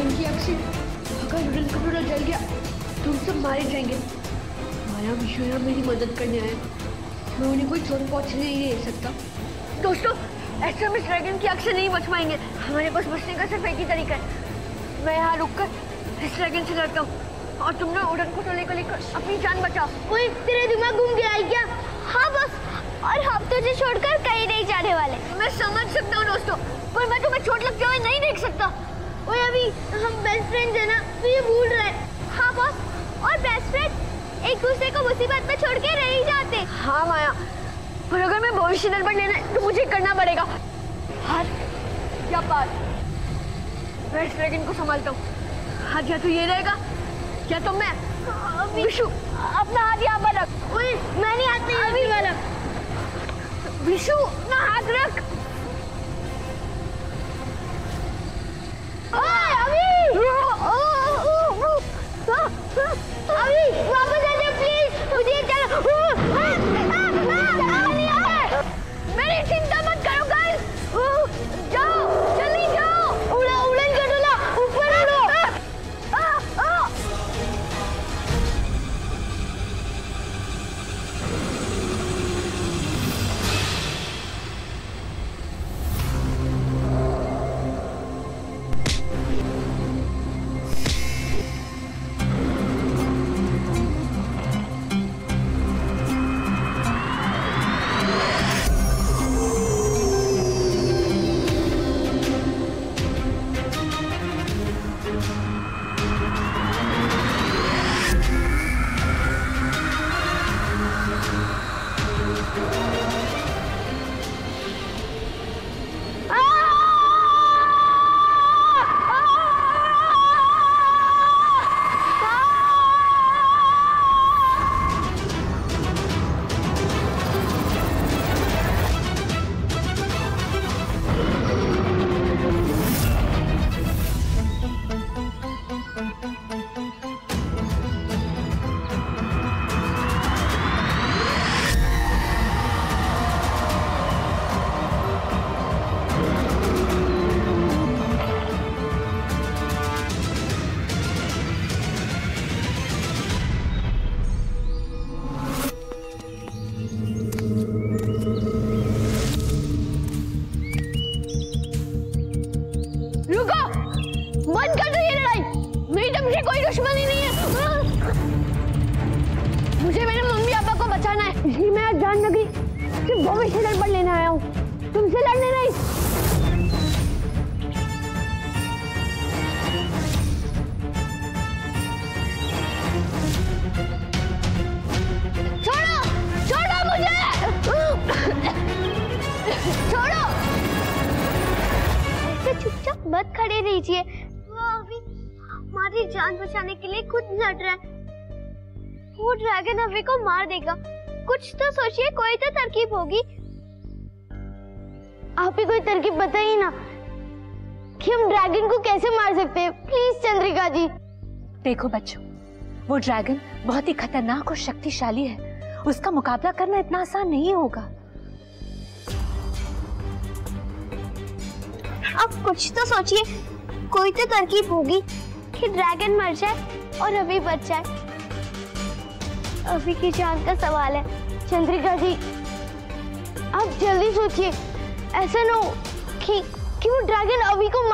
Dragon की आग से अगर नूडल का जल गया तो सब मारे जाएँगे। माया विश्व यहाँ मेरी मदद करने आया मैं उन्हें कोई चोट पहुँचने नहीं दे सकता। दोस्तों ऐसे हम इस ड्रैगन की आग से नहीं बच पाएँगे हमारे पास बचने का सिर्फ़ एक ही तरीका है। मैं यहाँ रुक कर इस ड्रैगन से लड़ता हूँ। और तुम ना उड़न खटोले को लेकर अपनी जान बचाओ। ओए तेरा दिमाग घूम गया है क्या? हाँ बस। और हम तुझे छोड़कर कहीं नहीं जाने वाले। मैं समझ सकता हूँ दोस्तों। पर मैं तुम्हें चोट लगते हुए नहीं देख सकता अभी हम बेस्ट फ्रेंड्स है ना तो ये भूल रहा है। हाँ बस और बेस्ट फ्रेंड एक दूसरे को मुसीबत में छोड़ के रह ही जाते। हाँ माया पर अगर मैं भविष्य दर्पण लेना है तो मुझे करना पड़ेगा। हार या पार मैं इस ड्रैगन को संभालता हूँ। हाथ या तो ये रहेगा। या तो मैं? विशु अपना हाथ यहाँ पर रख। ओए मैंने हाथ नहीं वाला। विशु बंद कर दो ये लड़ाई। मेरी तुमसे कोई दुश्मनी नहीं है। मुझे मेरे मम्मी पापा को बचाना है। इसलिए मैं आज जान लगी सिर्फ़ भविष्य दर्पण लेने आया हूँ। तुमसे लड़ने नहीं। छोड़ो! मत खड़े रहिए। हमारी जान बचाने के लिए खुद लड़ रहा है। वो ड्रैगन अभी को मार देगा। कुछ तो सोचिए कोई तो तरकीब होगी। आप ही कोई तरकीब बताइए ना कि हम ड्रैगन को कैसे मार सकते हैं। प्लीज़ चंद्रिका जी। देखो बच्चों वो ड्रैगन बहुत ही खतरनाक और शक्तिशाली है। उसका मुकाबला करना इतना आसान नहीं होगा। अब कुछ तो सोचिए कोई तो तरकीब होगी। कि ड्रैगन मर जाए और अभी बच जाए। अभी की जान का सवाल है, चंद्रिका जी। आप जल्दी सोचिए, ऐसा ना हो कि क्यों ड्रैगन अभी को